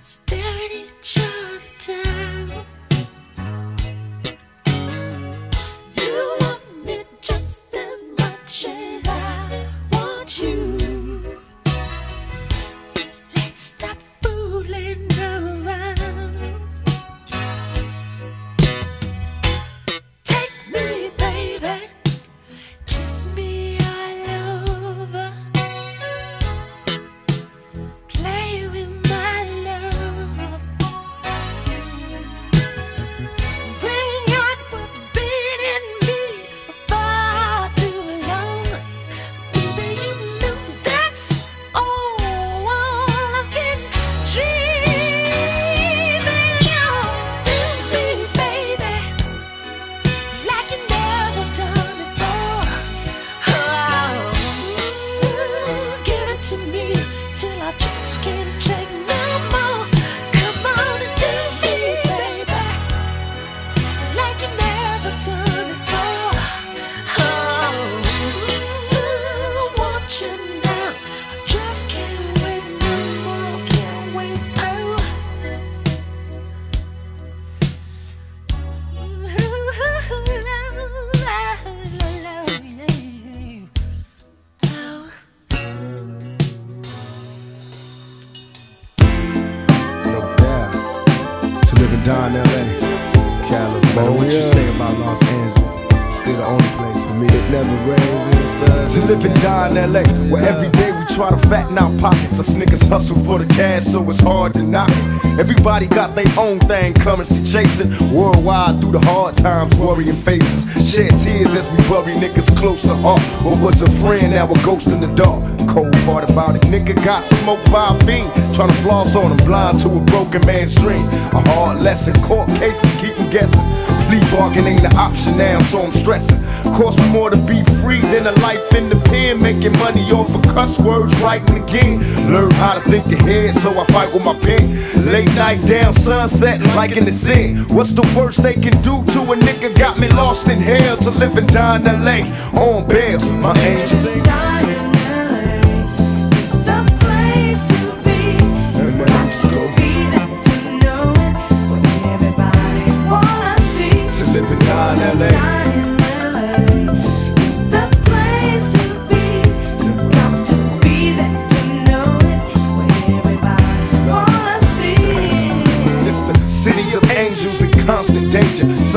staring at each other. to me till I just can't take Don LA, Cali. What you say about Los Angeles, still the only place for me that never rains inside. To live in Don LA, where every day we try to fatten our pockets. Us niggas hustle for the cash, so it's hard to knock. Everybody got their own thing, currency chasing. Worldwide through the hard times, worrying faces. Shed tears as we bury niggas close to heart. What was a friend, now a ghost in the dark. Cold part about it, nigga got smoked by a fiend. Trying to floss on him, blind to a broken man's dream. A hard lesson, court cases keep him guessing. Plea bargain ain't an option now, so I'm stressing. Cost me more to be free than a life in the pen. Making money off of cuss words, writing again. Learn how to think ahead, so I fight with my pen. Late night down, sunset, like in the zen. What's the worst they can do to a nigga? Got me lost in hell to live and die in LA on bail. My angel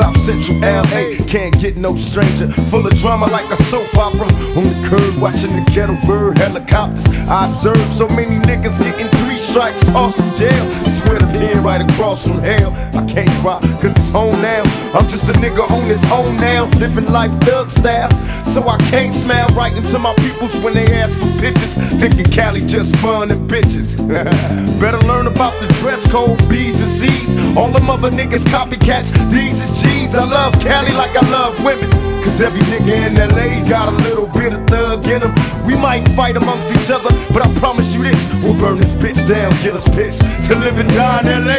danger. Central LA can't get no stranger. Full of drama like a soap opera. On the curb watching the ghetto bird helicopters. I observe so many niggas getting three strikes, tossed in jail. Swear to pin right across from hell. I can't cry cause it's home now. I'm just a nigga on his own now. Living life thug style. So I can't smile right into my peoples when they ask for pictures. Thinking Cali just fun and bitches. Better learn about the dress code, B's and C's. All them other niggas copycats, these is G's. I love Cali like I love women. Cause every nigga in LA got a little bit of thug in him. We might fight amongst each other, but I promise you this we'll burn this bitch down, get us pissed to live and die in LA.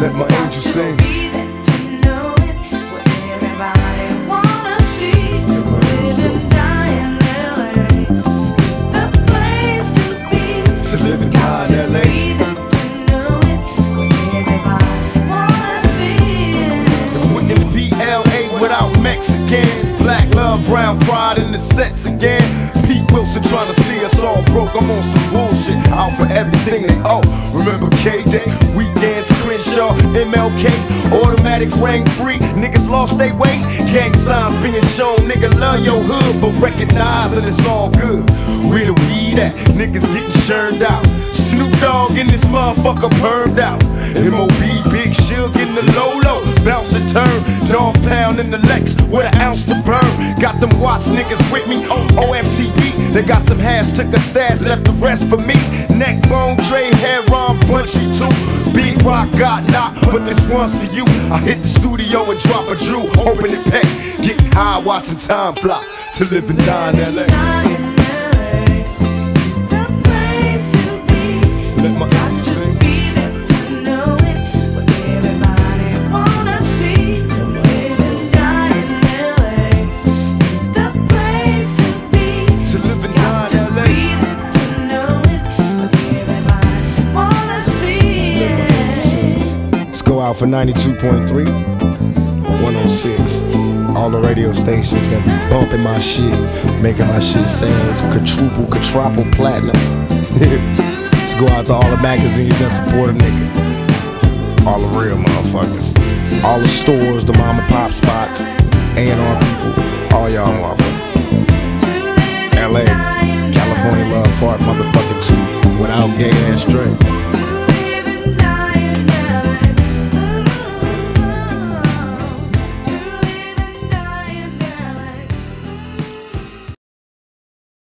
Let my angel sing. In again. Pete Wilson trying to see us all broke. I'm on some bullshit. Out for everything they owe. Remember K Day, weekends, Crenshaw, MLK, automatics rang free. Niggas lost their weight. Gang signs being shown. Nigga love your hood, but recognize that it's all good. Where the weed at? Niggas getting churned out. Snoop Dogg in this motherfucker permed out. MOB, Big Shug in the low low. bounce and turn. Dog pound in the Lex with an ounce to Watts niggas with me. OFTB, they got some hash, took a stash, left the rest for me. Neck bone, Trey, hair on, punchy too. Big rock got knocked, but this one's for you. I hit the studio and drop a Drew, open it pack. Getting high, watching time fly to live and die in LA. For 92.3, 106. All the radio stations that be bumping my shit, making my shit sound quadruple, quadruple platinum. Let's go out to all the magazines that support a nigga. All the real motherfuckers. All the stores, the mom and pop spots, A&R people, all y'all motherfuckers. LA, California Love Part, motherfucking two, without gay ass Dre.